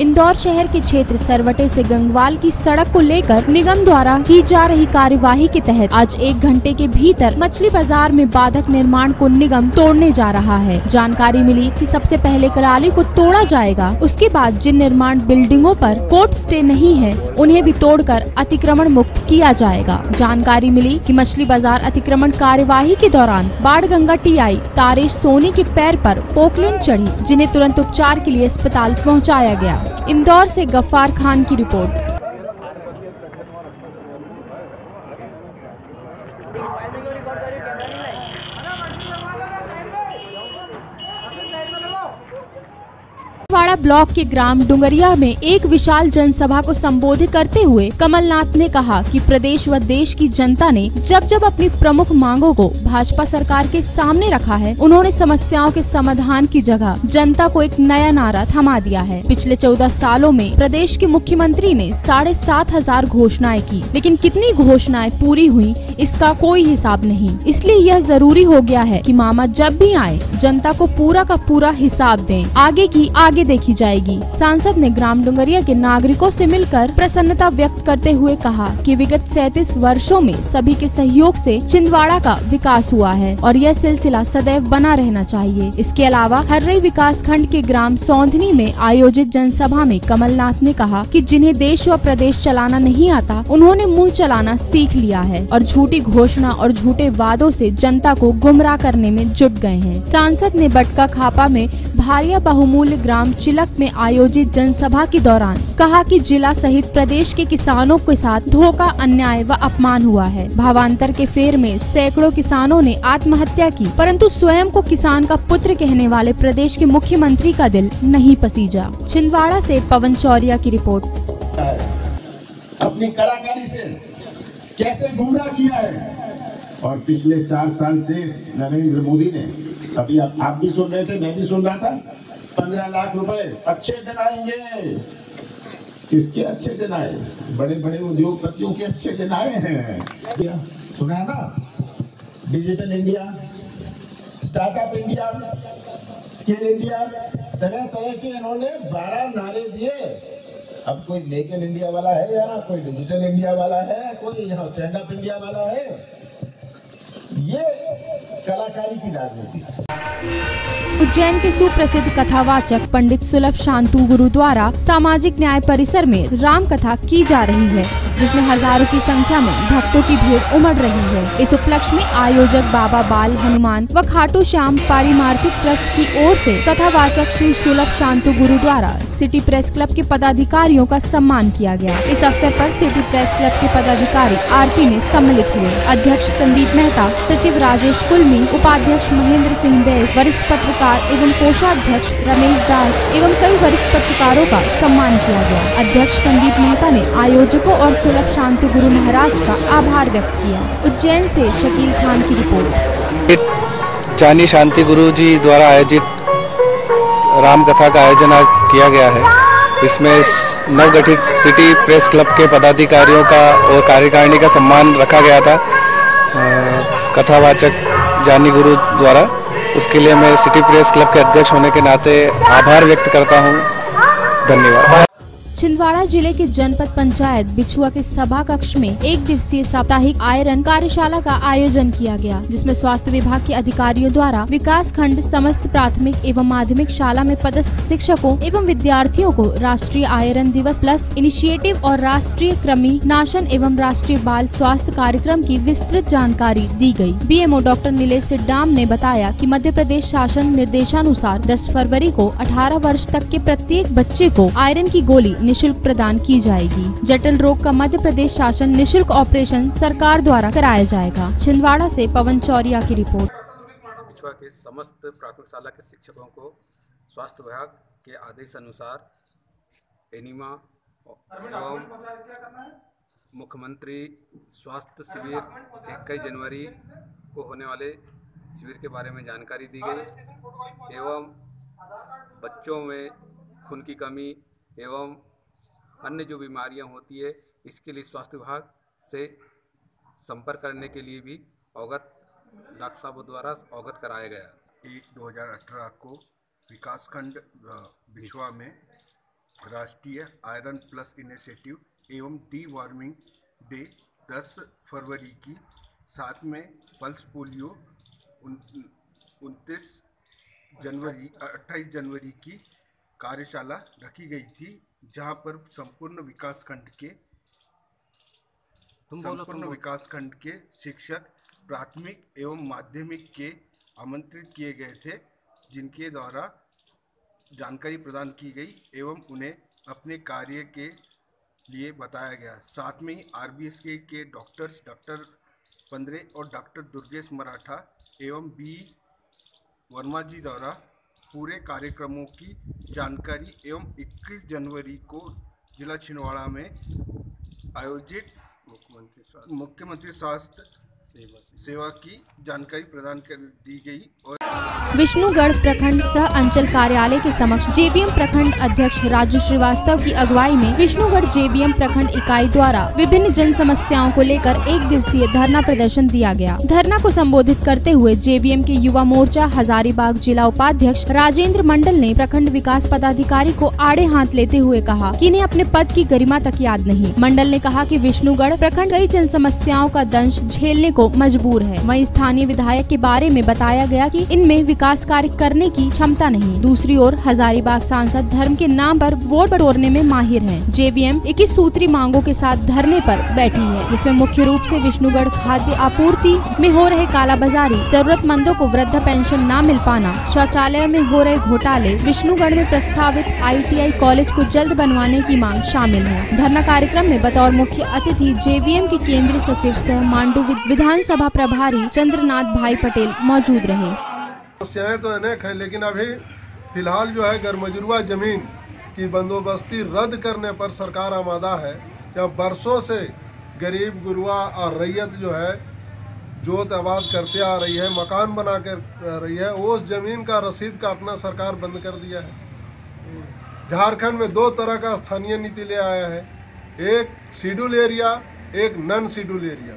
इंदौर शहर के क्षेत्र सरवटे से गंगवाल की सड़क को लेकर निगम द्वारा की जा रही कार्यवाही के तहत आज एक घंटे के भीतर मछली बाज़ार में बाधक निर्माण को निगम तोड़ने जा रहा है। जानकारी मिली कि सबसे पहले कराली को तोड़ा जाएगा। उसके बाद जिन निर्माण बिल्डिंगों पर कोर्ट स्टे नहीं है, उन्हें भी तोड़कर अतिक्रमण मुक्त किया जाएगा। जानकारी मिली कि मछली बाज़ार अतिक्रमण कार्यवाही के दौरान बाढ़ गंगा टीआई तारेश सोनी के पैर पर पोकलेन चढ़ी, जिन्हें तुरंत उपचार के लिए अस्पताल पहुँचाया गया। इंदौर से गफ्फार खान की रिपोर्ट। वाड़ा ब्लॉक के ग्राम डुंगरिया में एक विशाल जनसभा को संबोधित करते हुए कमलनाथ ने कहा कि प्रदेश व देश की जनता ने जब जब अपनी प्रमुख मांगों को भाजपा सरकार के सामने रखा है, उन्होंने समस्याओं के समाधान की जगह जनता को एक नया नारा थमा दिया है। पिछले चौदह सालों में प्रदेश के मुख्यमंत्री ने साढ़े सात हज़ार घोषणाएँ की, लेकिन कितनी घोषणाएँ पूरी हुई, इसका कोई हिसाब नहीं। इसलिए यह ज़रूरी हो गया है कि मामा जब भी आए, जनता को पूरा का पूरा हिसाब दें। आगे की आगे देखी जाएगी। सांसद ने ग्राम डुंगरिया के नागरिकों से मिलकर प्रसन्नता व्यक्त करते हुए कहा कि विगत सैतीस वर्षों में सभी के सहयोग से छिंदवाड़ा का विकास हुआ है और यह सिलसिला सदैव बना रहना चाहिए। इसके अलावा हर्रई विकास खंड के ग्राम सौंधनी में आयोजित जनसभा में कमलनाथ ने कहा कि जिन्हें देश व प्रदेश चलाना नहीं आता, उन्होंने मुँह चलाना सीख लिया है और झूठी घोषणा और झूठे वादों से जनता को गुमराह करने में जुट गए हैं। सांसद ने बटका खापा में भारिया बहुमूल्य ग्राम चिलक में आयोजित जनसभा के दौरान कहा कि जिला सहित प्रदेश के किसानों के साथ धोखा, अन्याय व अपमान हुआ है। भावांतर के फेर में सैकड़ों किसानों ने आत्महत्या की, परंतु स्वयं को किसान का पुत्र कहने वाले प्रदेश के मुख्यमंत्री का दिल नहीं पसीजा। छिंदवाड़ा से पवन चौरिया की रिपोर्ट। अपनी कलाकारी से कैसे गुमराह किया है? और पिछले चार साल से नरेंद्र मोदी ने अभी आप, आप भी सुन रहे थे मैं भी सुन रहा था। पंद्रह लाख रुपए अच्छे दिन आएँगे। किसके अच्छे दिन आए? बड़े बड़े उद्योगपतियों के अच्छे दिन आए हैं। क्या? सुना ना? Digital India startup India skill India तरह तरह के इन्होंने बारह नारे दिए। अब कोई मेक इन इंडिया वाला है यहाँ कोई डिजिटल इंडिया वाला है कोई यहाँ स्टैंड अप इंडिया वाला है? ये कलाकारी की राजनीति उज्जैन के सुप्रसिद्ध कथावाचक पंडित सुलभ शांतु गुरु द्वारा सामाजिक न्याय परिसर में राम कथा की जा रही है, जिसमें हज़ारों की संख्या में भक्तों की भीड़ उमड़ रही है। इस उपलक्ष्य में आयोजक बाबा बाल हनुमान व खाटू श्याम पारिमार्थिक ट्रस्ट की ओर से कथावाचक श्री सुलभ शांतु गुरु द्वारा सिटी प्रेस क्लब के पदाधिकारियों का सम्मान किया गया। इस अवसर पर सिटी प्रेस क्लब के पदाधिकारी आरती में सम्मिलित हुए। अध्यक्ष संदीप मेहता सचिव राजेश कुलमी, उपाध्यक्ष महेंद्र सिंह बैस, वरिष्ठ पत्रकार एवं कोषाध्यक्ष रमेश दास एवं कई वरिष्ठ पत्रकारों का सम्मान किया गया। अध्यक्ष संदीप मेहता ने आयोजकों और सुलभ शांति गुरु महाराज का आभार व्यक्त किया। उज्जैन से शकील खान की रिपोर्ट। जानी शांति गुरु जी द्वारा आयोजित राम कथा का आयोजन आज किया गया है। इसमें नवगठित सिटी प्रेस क्लब के पदाधिकारियों का और कार्यकारिणी का सम्मान रखा गया था। कथावाचक जानी गुरु द्वारा। उसके लिए मैं सिटी प्रेस क्लब के अध्यक्ष होने के नाते आभार व्यक्त करता हूँ। धन्यवाद। छिंदवाड़ा ज़िले के जनपद पंचायत बिछुआ के सभा कक्ष में एक दिवसीय साप्ताहिक आयरन कार्यशाला का आयोजन किया गया, जिसमें स्वास्थ्य विभाग के अधिकारियों द्वारा विकास खंड, समस्त प्राथमिक एवं माध्यमिक शाला में पदस्थ शिक्षकों एवं विद्यार्थियों को राष्ट्रीय आयरन दिवस प्लस इनिशिएटिव और राष्ट्रीय कृमि नाशन एवं राष्ट्रीय बाल स्वास्थ्य कार्यक्रम की विस्तृत जानकारी दी गई। बीएमओ डॉक्टर नीलेश सिड्डाम ने बताया की मध्य प्रदेश शासन निर्देशानुसार 10 फरवरी को 18 वर्ष तक के प्रत्येक बच्चे को आयरन की गोली निशुल्क प्रदान की जाएगी। जटिल रोग का मध्य प्रदेश शासन निशुल्क ऑपरेशन सरकार द्वारा कराया जाएगा। छिंदवाड़ा से पवन चौरिया की रिपोर्ट। के समस्त प्राथमिक शाला के शिक्षकों को स्वास्थ्य विभाग के आदेश अनुसार एनिमा, एवं मुख्यमंत्री स्वास्थ्य शिविर इक्कीस जनवरी को होने वाले शिविर के बारे में जानकारी दी गई, एवं बच्चों में खून की कमी, एवं अन्य जो बीमारियाँ होती है, इसके लिए स्वास्थ्य विभाग से संपर्क करने के लिए भी अवगत, डॉक्टर साहब द्वारा अवगत कराया गया। एक 2018 को विकासखंड भिछुआ में राष्ट्रीय आयरन प्लस इनिशिएटिव एवं डी वार्मिंग डे 10 फरवरी की साथ में पल्स पोलियो उनतीस जनवरी 28 जनवरी की कार्यशाला रखी गई थी। जहाँ पर संपूर्ण विकास खंड के संपूर्ण विकास खंड के शिक्षक प्राथमिक एवं माध्यमिक के आमंत्रित किए गए थे जिनके द्वारा जानकारी प्रदान की गई एवं उन्हें अपने कार्य के लिए बताया गया। साथ में ही आर के, के डॉक्टर्स डॉक्टर पंद्रे और डॉक्टर दुर्गेश मराठा एवं बी वर्मा जी द्वारा पूरे कार्यक्रमों की जानकारी एवं 21 जनवरी को जिला छिंदवाड़ा में आयोजित मुख्यमंत्री मुख्यमंत्री स्वास्थ्य सेवा की जानकारी प्रदान कर दी गई और विष्णुगढ़ प्रखंड सह अंचल कार्यालय के समक्ष जेबीएम प्रखंड अध्यक्ष राजू श्रीवास्तव की अगुवाई में विष्णुगढ़ जेबीएम प्रखंड इकाई द्वारा विभिन्न जन समस्याओं को लेकर एक दिवसीय धरना प्रदर्शन दिया गया। धरना को संबोधित करते हुए जेबीएम के युवा मोर्चा हजारीबाग जिला उपाध्यक्ष राजेंद्र मंडल ने प्रखंड विकास पदाधिकारी को आड़े हाथ लेते हुए कहा कि इन्हें अपने पद की गरिमा तक याद नहीं। मंडल ने कहा कि विष्णुगढ़ प्रखंड कई जन समस्याओं का दंश झेलने को मजबूर है। वहीं स्थानीय विधायक के बारे में बताया गया कि इनमें विकास कार्य करने की क्षमता नहीं। दूसरी ओर, हजारीबाग सांसद धर्म के नाम पर वोट बटोरने में माहिर हैं। जेबीएम इक्कीस सूत्री मांगों के साथ धरने पर बैठी है, जिसमें मुख्य रूप से विष्णुगढ़ खाद्य आपूर्ति में हो रहे कालाबाजारी, जरूरतमंदों को वृद्ध पेंशन न मिल पाना, शौचालय में हो रहे घोटाले, विष्णुगढ़ में प्रस्तावित आईटीआई कॉलेज को जल्द बनवाने की मांग शामिल है। धरना कार्यक्रम में बतौर मुख्य अतिथि जेबीएम के केंद्रीय सचिव सह मांडू विधानसभा प्रभारी चंद्रनाथ भाई पटेल मौजूद रहे। समस्याएँ तो अनेक है, लेकिन अभी फ़िलहाल जो है गरमजरुआ ज़मीन की बंदोबस्ती रद्द करने पर सरकार आमादा है। या बरसों से गरीब गुरुआ और रैयत जो है, जोत आबाद करते आ रही है, मकान बना कर रही है, उस ज़मीन का रसीद काटना सरकार बंद कर दिया है। झारखंड में दो तरह का स्थानीय नीति ले आया है। एक शेड्यूल एरिया, एक non schedule area.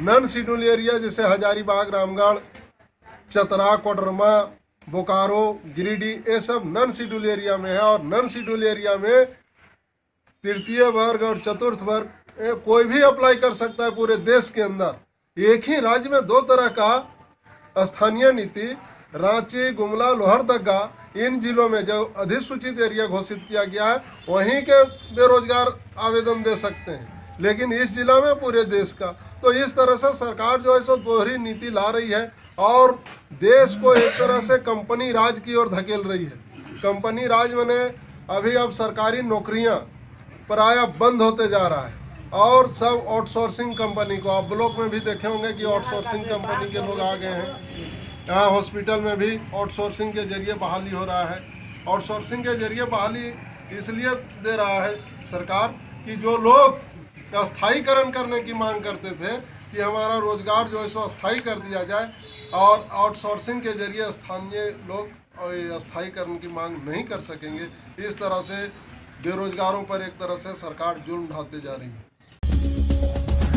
Non schedule area, जैसे हजारीबाग, रामगढ़ चतरा, कोडरमा, बोकारो, गिरिडीह, ये सब नन शेड्यूल एरिया में है और नन शेड्यूल एरिया में तृतीय वर्ग और चतुर्थ वर्ग कोई भी अप्लाई कर सकता है पूरे देश के अंदर। एक ही राज्य में दो तरह का स्थानीय नीति, रांची, गुमला लोहरदगा इन जिलों में जो अधिसूचित एरिया घोषित किया गया है, वहीं के बेरोजगार आवेदन दे सकते हैं। लेकिन इस जिला में पूरे देश का। तो इस तरह से सरकार जो है, सो दोहरी नीति ला रही है। और देश को एक तरह से कंपनी राज की ओर धकेल रही है। कंपनी राज मैंने अभी अब सरकारी नौकरियाँ प्राय बंद होते जा रहा है और सब आउटसोर्सिंग कंपनी को आप ब्लॉक में भी देखे होंगे कि आउटसोर्सिंग कंपनी के लोग आ गए हैं। यहाँ हॉस्पिटल में भी आउटसोर्सिंग के ज़रिए बहाली हो रहा है। आउटसोर्सिंग के ज़रिए बहाली इसलिए दे रहा है सरकार कि जो लोग अस्थायीकरण करने की मांग करते थे कि हमारा रोज़गार जो है सो अस्थायी कर दिया जाए और आउटसोर्सिंग के ज़रिए स्थानीय लोग स्थायीकरण की मांग नहीं कर सकेंगे। इस तरह से बेरोजगारों पर एक तरह से सरकार जुर्म ढाते जा रही है।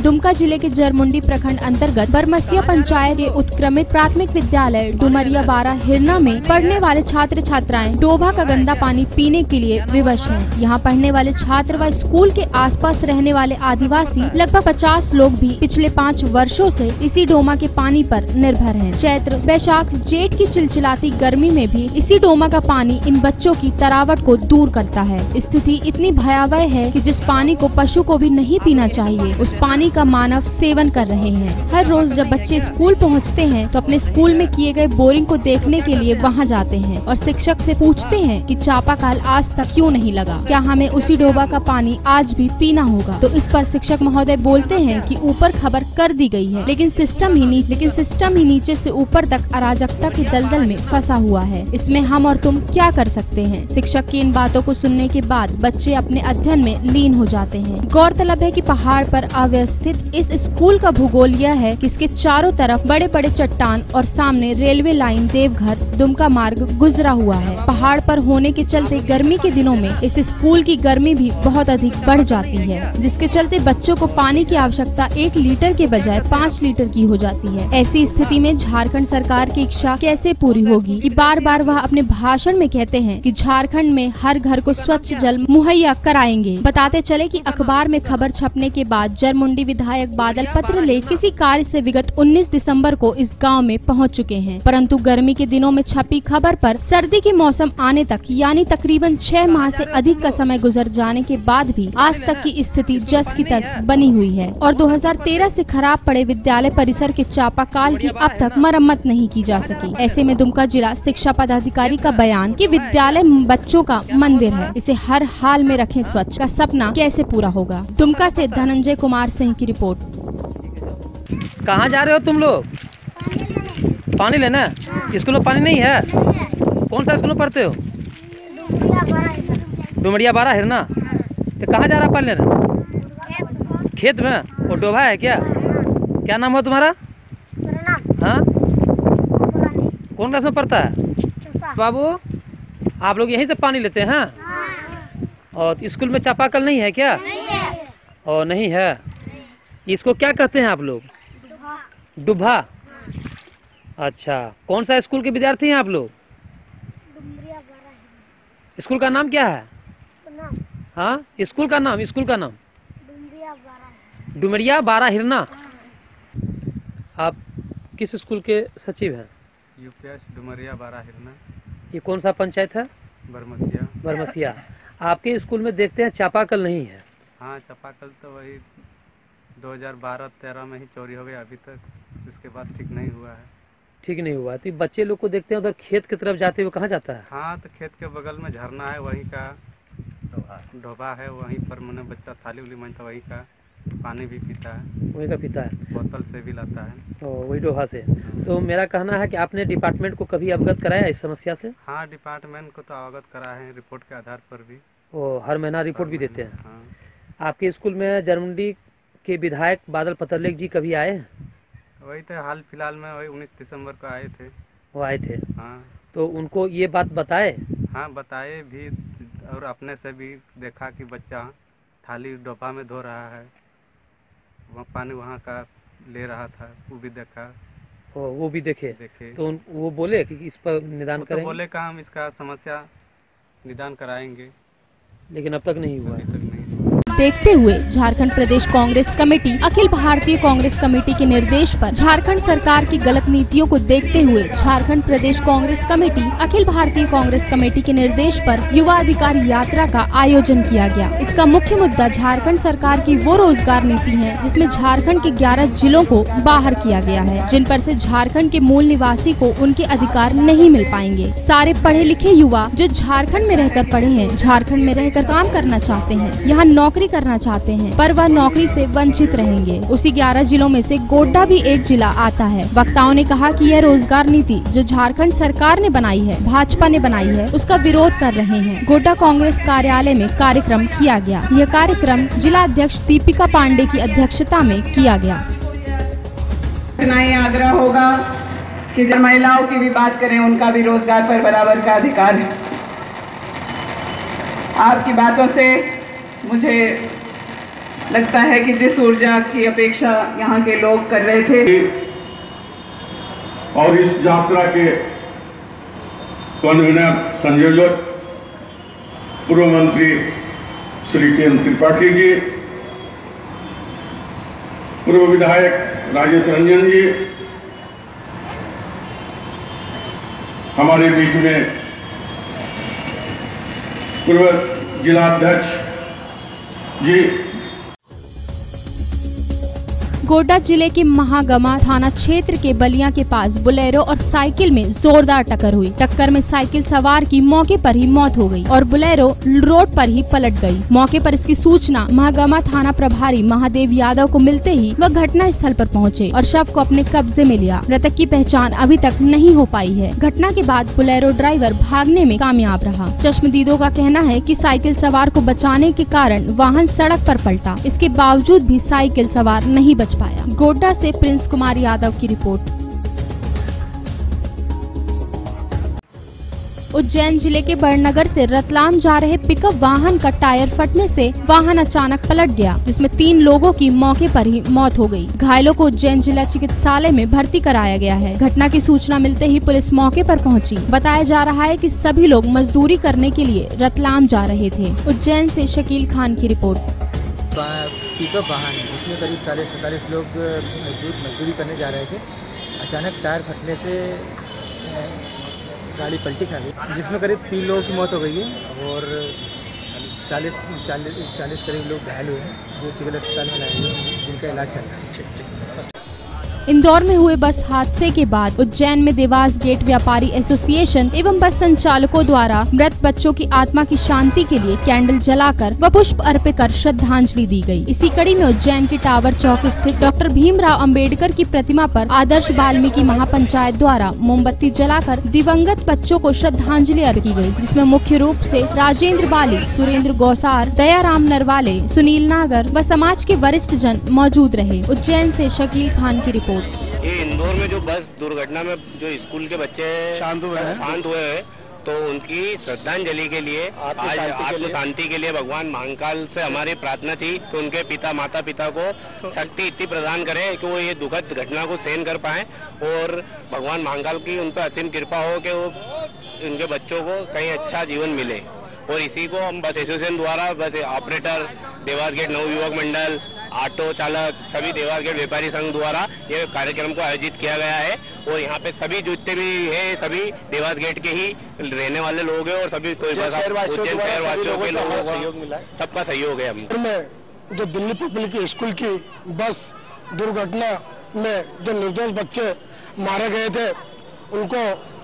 दुमका ज़िले के जरमुंडी प्रखंड अंतर्गत बरमसिया पंचायत के उत्क्रमित प्राथमिक विद्यालय डुमरिया बारा हिरना में पढ़ने वाले छात्र छात्राएँ डोभा का गंदा पानी पीने के लिए विवश हैं। यहाँ पढ़ने वाले छात्र व स्कूल के आसपास रहने वाले आदिवासी लगभग 50 लोग भी पिछले पाँच वर्षों ऐसी इसी डोमा के पानी आरोप निर्भर है चैत्र, वैशाख, जेठ की चिलचिलाती गर्मी में भी इसी डोमा का पानी इन बच्चों की तरावट को दूर करता है स्थिति इतनी भयावह है की जिस पानी को पशु को भी नहीं पीना चाहिए, उस पानी का मानव सेवन कर रहे हैं। हर रोज जब बच्चे स्कूल पहुँचते हैं तो अपने स्कूल में किए गए बोरिंग को देखने के लिए वहाँ जाते हैं और शिक्षक से पूछते हैं कि चापाकाल आज तक क्यों नहीं लगा? क्या हमें उसी डोबा का पानी आज भी पीना होगा? तो इस पर शिक्षक महोदय बोलते हैं कि ऊपर खबर कर दी गई है, लेकिन सिस्टम ही नीचे लेकिन सिस्टम ही नीचे से ऊपर तक अराजकता के दलदल में फंसा हुआ है। इसमें हम और तुम क्या कर सकते हैं? शिक्षक की इन बातों को सुनने के बाद बच्चे अपने अध्ययन में लीन हो जाते हैं। गौरतलब है की पहाड़ पर अव्यवस्थित स्थित इस स्कूल का भूगोल यह है कि इसके चारों तरफ़ बड़े बड़े चट्टान और सामने रेलवे लाइन, देवघर। दुमका मार्ग गुजरा हुआ है। पहाड़ पर होने के चलते गर्मी के दिनों में इस स्कूल की गर्मी भी बहुत अधिक बढ़ जाती है, जिसके चलते बच्चों को पानी की आवश्यकता एक लीटर के बजाय पाँच लीटर की हो जाती है। ऐसी स्थिति में झारखंड सरकार की इच्छा कैसे पूरी होगी कि बार बार वह अपने भाषण में कहते हैं कि झारखंड में हर घर को स्वच्छ जल मुहैया कराएँगे। बताते चले कि अखबार में खबर छपने के बाद जरमुंडी विधायक बादल पत्र ले किसी कार्य से विगत 19 दिसंबर को इस गाँव में पहुँच चुके हैं। परंतु गर्मी के दिनों में छपी खबर पर सर्दी के मौसम आने तक, यानी तकरीबन छह माह से अधिक का समय गुजर जाने के बाद भी आज तक की स्थिति जस की तस बनी हुई है। और 2013 से खराब पड़े विद्यालय परिसर के चापाकाल की अब तक मरम्मत नहीं की जा सकी। ऐसे में दुमका जिला शिक्षा पदाधिकारी का बयान कि विद्यालय बच्चों का मंदिर है, इसे हर हाल में रखें स्वच्छ का सपना कैसे पूरा होगा? दुमका से धनंजय कुमार सिंह की रिपोर्ट। कहाँ जा रहे हो तुम लोग? पानी लेना है? स्कूल में पानी नहीं है? कौन सा स्कूल में पढ़ते हो? डुमरिया बारह हिरना तो कहाँ जा रहा पानी लेना? खेत में? वो डोभा है क्या? क्या नाम हो तुम्हारा? हाँ? कौन क्लास में पढ़ता है? बाबू, आप लोग यहीं से पानी लेते हैं? और स्कूल में चापाकल नहीं है क्या? और नहीं है? इसको क्या कहते हैं आप लोग? डुभा। अच्छा कौन सा स्कूल के विद्यार्थी हैं आप लोग? स्कूल का नाम क्या है? हाँ स्कूल का नाम स्कूल का नाम। डुमरिया बारा हिरना। आप किस स्कूल के सचिव हैं? यूपीएस डुमरिया बारा हिरना। ये कौन सा पंचायत है? बरमसिया। बरमसिया। आपके स्कूल में देखते हैं चापाकल नहीं है। हाँ चापाकल तो वही 2012-13 में ही चोरी हो गया अभी तक। उसके बाद ठीक नहीं हुआ है। ठीक नहीं हुआ। तो बच्चे लोग को देखते हैं उधर खेत की तरफ़ जाते हुए कहाँ जाता है? हाँ तो खेत के बगल में झरना है वहीं का। ढोबा है वहीं पर मैंने बच्चा थाली उली मानता वहीं का। पानी भी पीता है। वहीं का पिता है। बोतल से भी लाता है। और वही डोहा से। तो मेरा कहना है कि आपने डिपार्टमेंट को कभी अवगत कराया इस समस्या से? हाँ डिपार्टमेंट को तो अवगत करा है रिपोर्ट के आधार पर भी। और हर महीना रिपोर्ट भी देते हैं। हाँ। आपके स्कूल में जर्मंडी के विधायक बादल पतरलेख जी कभी आए हैं? वही तो हाल फ़िलहाल में वही उन्नीस दिसंबर को आए थे। वो आए थे? हाँ। तो उनको ये बात बताए? हाँ बताए भी और अपने से भी देखा कि बच्चा थाली डोपा में धो रहा है। वहाँ पानी वहाँ का ले रहा था वो भी देखा। और वो भी देखे? देखे। तो उन, वो बोले कि इस पर निदान वो तो करेंगे? बोले का हम इसका समस्या निदान कराएँगे। लेकिन अब तक नहीं हुआ। अभी तक नहीं देखते हुए झारखंड प्रदेश कांग्रेस कमेटी, अखिल भारतीय कांग्रेस कमेटी के निर्देश पर झारखंड सरकार की गलत नीतियों को देखते हुए झारखंड प्रदेश कांग्रेस कमेटी, अखिल भारतीय कांग्रेस कमेटी के निर्देश पर युवा अधिकार यात्रा का आयोजन किया गया। इसका मुख्य मुद्दा झारखंड सरकार की वो रोज़गार नीति है, जिसमें झारखंड के 11 जिलों को बाहर किया गया है, जिन पर से झारखंड के मूल निवासी को उनके अधिकार नहीं मिल पाएँगे। सारे पढ़े लिखे युवा जो झारखंड में रहकर पढ़े हैं, झारखंड में रहकर काम करना चाहते हैं, यहाँ नौकरी करना चाहते हैं, पर वह नौकरी से वंचित रहेंगे। उसी 11 जिलों में से गोड्डा भी एक जिला आता है। वक्ताओं ने कहा कि यह रोज़गार नीति जो झारखंड सरकार ने बनाई है, भाजपा ने बनाई है, उसका विरोध कर रहे हैं। गोड्डा कांग्रेस कार्यालय में कार्यक्रम किया गया। यह कार्यक्रम जिला अध्यक्ष दीपिका पांडे की अध्यक्षता में किया गया। आग्रह होगा कि जब महिलाओं की भी बात करें, उनका भी रोज़गार पर बराबर का अधिकार है। आपकी बातों से मुझे लगता है कि जिस ऊर्जा की अपेक्षा यहाँ के लोग कर रहे थे। और इस यात्रा के कन्वीनर संयोजक पूर्व मंत्री श्री के त्रिपाठी जी, पूर्व विधायक राजेश रंजन जी, हमारे बीच में पूर्व जिलाध्यक्ष जी। गोड्डा ज़िले के महागमा थाना क्षेत्र के बलिया के पास बुलेरो और साइकिल में जोरदार टक्कर हुई। टक्कर में साइकिल सवार की मौके पर ही मौत हो गई और बुलेरो रोड पर ही पलट गई। मौके पर इसकी सूचना महागमा थाना प्रभारी महादेव यादव को मिलते ही वह घटना स्थल पर पहुँचे और शव को अपने कब्जे में लिया। मृतक की पहचान अभी तक नहीं हो पाई है। घटना के बाद बुलेरो ड्राइवर भागने में कामयाब रहा। चश्मदीदों का कहना है की साइकिल सवार को बचाने के कारण वाहन सड़क आरोप पलटा। इसके बावजूद भी साइकिल सवार नहीं बच पाया। गोड्डा से प्रिंस कुमार यादव की रिपोर्ट। उज्जैन ज़िले के बड़नगर से रतलाम जा रहे पिकअप वाहन का टायर फटने से वाहन अचानक पलट गया, जिसमें तीन लोगों की मौके पर ही मौत हो गई। घायलों को उज्जैन जिला चिकित्सालय में भर्ती कराया गया है। घटना की सूचना मिलते ही पुलिस मौके पर पहुँची। बताया जा रहा है कि सभी लोग मजदूरी करने के लिए रतलाम जा रहे थे। उज्जैन से शकील खान की रिपोर्ट। पिकअप वाहन जिसमें करीब चालीस पैंतालीस लोग मजदूर, मजदूरी करने जा रहे थे। अचानक टायर फटने से गाड़ी पलटी खा गई। जिसमें करीब तीन लोगों की मौत हो गई है और चालीस चालीस चालीस करीब लोग घायल हुए हैं, जो सिविल अस्पताल में लाए हुए हैं, जिनका इलाज चल रहा है। ठीक ठीक। इंदौर में हुए बस हादसे के बाद उज्जैन में देवास गेट व्यापारी एसोसिएशन एवं बस संचालकों द्वारा मृत बच्चों की आत्मा की शांति के लिए कैंडल जलाकर व पुष्प अर्पित कर श्रद्धांजलि दी गई। इसी कड़ी में उज्जैन के टावर चौक स्थित डॉक्टर भीमराव अंबेडकर की प्रतिमा पर आदर्श वाल्मीकि महापंचायत द्वारा मोमबत्ती जलाकर दिवंगत बच्चों को श्रद्धांजलि अर्पित की गई, जिसमें मुख्य रूप से राजेंद्र बाली सुरेंद्र गौसार दयाराम नरवाले सुनील नागर व समाज के वरिष्ठ जन मौजूद रहे उज्जैन से शकील खान की रिपोर्ट ये इंदौर में जो बस दुर्घटना में जो स्कूल के बच्चे शांत हुए हैं। शांत हुए हैं तो उनकी श्रद्धांजलि के लिए आज आत्म शांति के लिए भगवान महाकाल से हमारी प्रार्थना थी कि उनके पिता माता पिता को शक्ति इतनी प्रदान करें कि वो ये दुखद घटना को सहन कर पाए और भगवान महाकाल की उन पर असीम कृपा हो कि वो उनके बच्चों को कहीं अच्छा जीवन मिले। और इसी को हम बस एसोसिएशन द्वारा बस ऑपरेटर देवास गेट नवयुवक मंडल ऑटो चालक सभी देवास गेट व्यापारी संघ द्वारा ये कार्यक्रम को आयोजित किया गया है और यहाँ पे सभी जितने भी है सभी देवास गेट के ही रहने वाले लोग हैं और सभी कोई शहरवासियों के लोगों का सबका सहयोग है जो दिल्ली पब्लिक स्कूल की बस दुर्घटना में जो निर्दोष बच्चे मारे गए थे उनको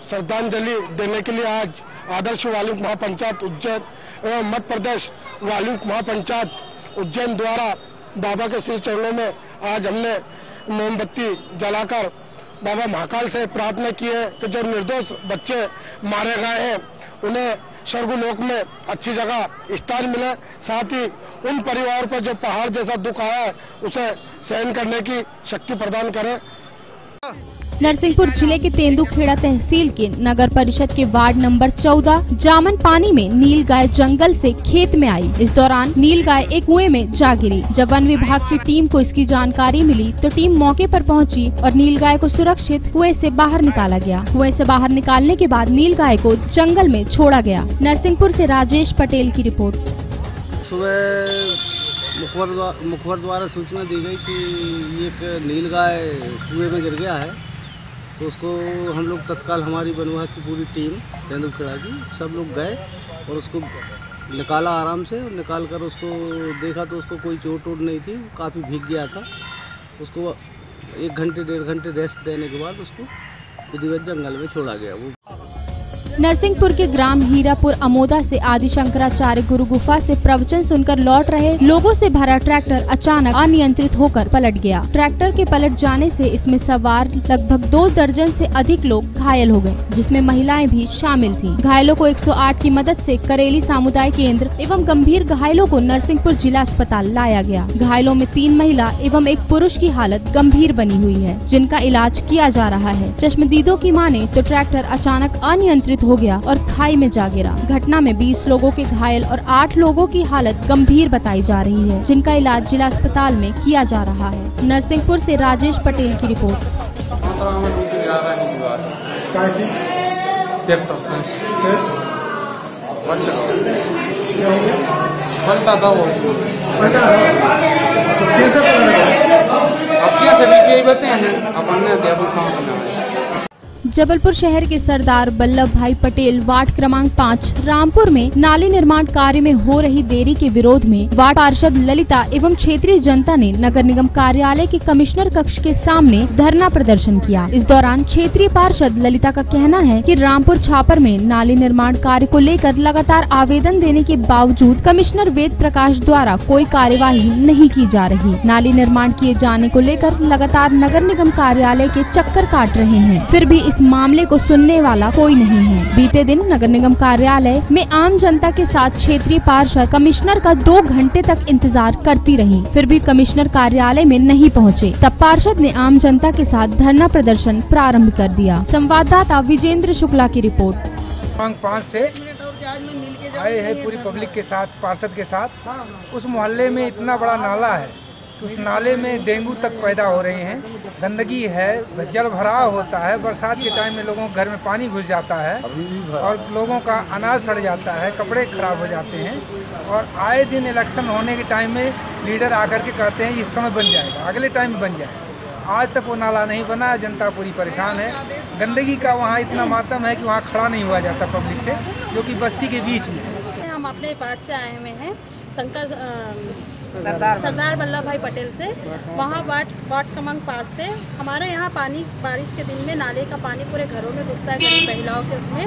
श्रद्धांजलि देने के लिए आज आदर्श वाल्मीकि महापंचायत उज्जैन एवं मध्य प्रदेश वाल्मीकि महापंचायत उज्जैन द्वारा बाबा के श्री चरणों में आज हमने मोमबत्ती जलाकर बाबा महाकाल से प्रार्थना की है कि जो निर्दोष बच्चे मारे गए हैं, उन्हें स्वर्गलोक में अच्छी जगह स्थान मिले। साथ ही उन परिवार पर जो पहाड़ जैसा दुख आया है, उसे सहन करने की शक्ति प्रदान करें। नरसिंहपुर ज़िले के तेंदुखेड़ा तहसील के नगर परिषद के वार्ड नंबर 14 जामन पानी में नील गाय जंगल से खेत में आई। इस दौरान नील गाय एक कुएँ में जा गिरी। जब वन विभाग की टीम को इसकी जानकारी मिली तो टीम मौके पर पहुँची और नील गाय को सुरक्षित कुएँ से बाहर निकाला गया। कुएँ से बाहर निकालने के बाद नील गाय को जंगल में छोड़ा गया। नरसिंहपुर से राजेश पटेल की रिपोर्ट। सुबह मुखबर द्वारा मुखबर द्वारा सूचना दी गई कि एक नील गाय कुएँ में गिर गया है। तो उसको हम लोग तत्काल हमारी बनवा की पूरी टीम तेंदुखेड़ा की सब लोग गए और उसको निकाला आराम से, निकाल कर उसको देखा तो उसको कोई चोट वोट नहीं थी, काफ़ी भीग गया था। उसको एक घंटे, डेढ़ घंटे रेस्ट देने के बाद उसको विधिवत जंगल में छोड़ा गया। वो नरसिंहपुर के ग्राम हीरापुर अमोदा से आदि शंकराचार्य गुरु गुफा से प्रवचन सुनकर लौट रहे लोगों से भरा ट्रैक्टर अचानक अनियंत्रित होकर पलट गया। ट्रैक्टर के पलट जाने से इसमें सवार लगभग दो दर्जन से अधिक लोग घायल हो गए, जिसमें महिलाएँ भी शामिल थीं। घायलों को 108 की मदद से करेली सामुदायिक केंद्र एवं गंभीर घायलों को नरसिंहपुर जिला अस्पताल लाया गया। घायलों में तीन महिला एवं एक पुरुष की हालत गंभीर बनी हुई है, जिनका इलाज किया जा रहा है। चश्मदीदों की माने तो ट्रैक्टर अचानक अनियंत्रित हो गया और खाई में जा गिरा। घटना में 20 लोगों के घायल और 8 लोगों की हालत गंभीर बताई जा रही है जिनका इलाज जिला अस्पताल में किया जा रहा है। नरसिंहपुर से राजेश पटेल की रिपोर्ट। ट्रैक्टर से पलटा था वो। अब कैसे भी यही बताए अपन ने दिया सामने जबलपुर शहर के सरदार वल्लभ भाई पटेल वार्ड क्रमांक पाँच, रामपुर में नाली निर्माण कार्य में हो रही देरी के विरोध में वार्ड पार्षद ललिता एवं क्षेत्रीय जनता ने नगर निगम कार्यालय के कमिश्नर कक्ष के सामने धरना प्रदर्शन किया। इस दौरान क्षेत्रीय पार्षद ललिता का कहना है कि रामपुर छापर में नाली निर्माण कार्य को लेकर लगातार आवेदन देने के बावजूद कमिश्नर वेद प्रकाश द्वारा कोई कार्यवाही नहीं की जा रही। नाली निर्माण किए जाने को लेकर लगातार नगर निगम कार्यालय के चक्कर काट रहे हैं। फिर भी इस मामले को सुनने वाला कोई नहीं है। बीते दिन नगर निगम कार्यालय में आम जनता के साथ क्षेत्रीय पार्षद कमिश्नर का दो घंटे तक इंतज़ार करती रही। फिर भी कमिश्नर कार्यालय में नहीं पहुँचे। तब पार्षद ने आम जनता के साथ धरना प्रदर्शन प्रारंभ कर दिया। संवाददाता विजेंद्र शुक्ला की रिपोर्ट। पाँच से आए हैं पूरी पब्लिक के साथ पार्षद के साथ। उस मोहल्ले में इतना बड़ा नाला है। उस नाले में डेंगू तक पैदा हो रहे हैं। गंदगी है जल भराव होता है बरसात के टाइम में लोगों के घर में पानी घुस जाता है और लोगों का अनाज सड़ जाता है कपड़े खराब हो जाते हैं और आए दिन इलेक्शन होने के टाइम में लीडर आकर के कहते हैं इस समय बन जाएगा अगले टाइम में बन जाएगा आज तक वो नाला नहीं बना जनता पूरी परेशान है। गंदगी का वहाँ इतना मातम है कि वहाँ खड़ा नहीं हुआ जाता पब्लिक से जो कि बस्ती के बीच में है। हम अपने पार्ट से आए हुए हैं शंकर सरदार सरदार वल्लभ भाई पटेल से। वहाँ वाट वार्ड क्रमांक पाँच से। हमारे यहाँ पानी बारिश के दिन में नाले का पानी पूरे घरों में घुसता है गरीब महिलाओं के उसमें।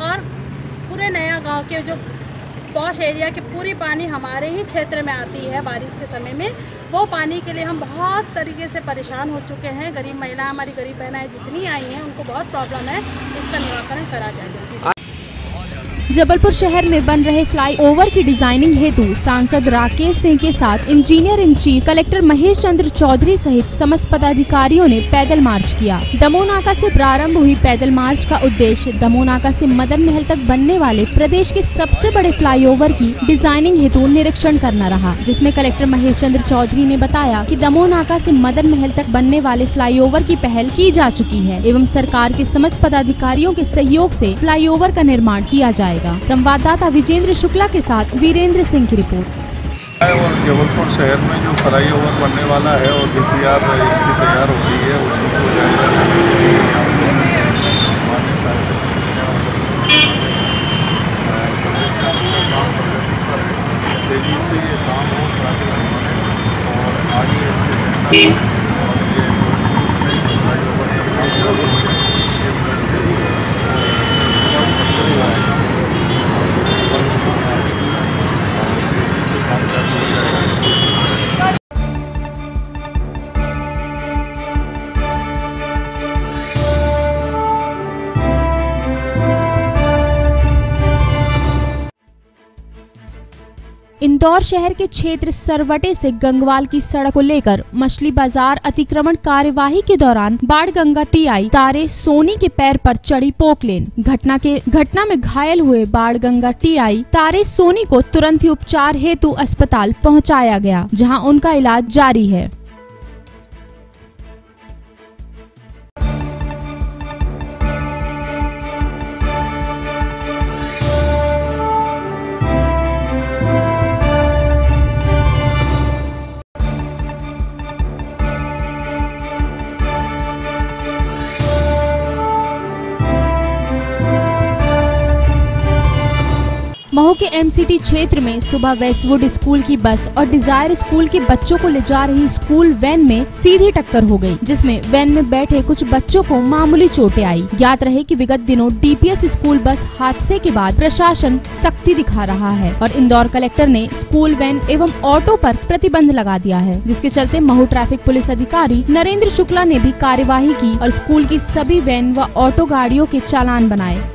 और पूरे नया गाँव के जो पॉश एरिया की पूरी पानी हमारे ही क्षेत्र में आती है बारिश के समय में। वो पानी के लिए हम बहुत तरीके से परेशान हो चुके हैं। गरीब महिला हमारी गरीब बहनाएँ जितनी आई हैं उनको बहुत प्रॉब्लम है। इसका निराकरण करा जाए। जबलपुर शहर में बन रहे फ्लाईओवर की डिज़ाइनिंग हेतु सांसद राकेश सिंह के साथ engineer in chief collector Mahesh Chandra Chaudhary सहित समस्त पदाधिकारियों ने पैदल मार्च किया। दमोनाका से प्रारंभ हुई पैदल मार्च का उद्देश्य दमोनाका से मदन महल तक बनने वाले प्रदेश के सबसे बड़े फ्लाईओवर की डिज़ाइनिंग हेतु निरीक्षण करना रहा, जिसमें कलेक्टर महेश चंद्र चौधरी ने बताया की दमोनाका ऐसी मदन महल तक बनने वाले फ्लाईओवर की पहल की जा चुकी है, एवं सरकार के समस्त पदाधिकारियों के सहयोग से फ्लाईओवर का निर्माण किया जाएगा। संवाददाता विजेंद्र शुक्ला के साथ वीरेंद्र सिंह की रिपोर्ट। और जबलपुर शहर में जो फ्लाई ओवर बनने वाला है और डी पी आर इसकी तैयार हो रही है तेज़ी से ये काम हो और आगे इसके इंदौर शहर के क्षेत्र सरवटे से गंगवाल की सड़क को लेकर मछली बाज़ार अतिक्रमण कार्यवाही के दौरान बाढ़ गंगा टी आई तारे सोनी के पैर पर चढ़ी पोकलेन घटना के घटना में घायल हुए बाढ़ गंगा टी आई तारे सोनी को तुरंत ही उपचार हेतु अस्पताल पहुँचाया गया, जहाँ उनका इलाज जारी है। महू के एमसीटी क्षेत्र में सुबह वेस्टवुड स्कूल की बस और डिज़ायर स्कूल के बच्चों को ले जा रही स्कूल वैन में सीधी टक्कर हो गई, जिसमें वैन में बैठे कुछ बच्चों को मामूली चोटें आई। याद रहे कि विगत दिनों डीपीएस स्कूल बस हादसे के बाद प्रशासन सख्ती दिखा रहा है और इंदौर कलेक्टर ने स्कूल वैन एवं ऑटो पर प्रतिबंध लगा दिया है जिसके चलते महू ट्रैफ़िक पुलिस अधिकारी नरेंद्र शुक्ला ने भी कार्यवाही की और स्कूल की सभी वैन व ऑटो गाड़ियों के चालान बनाए।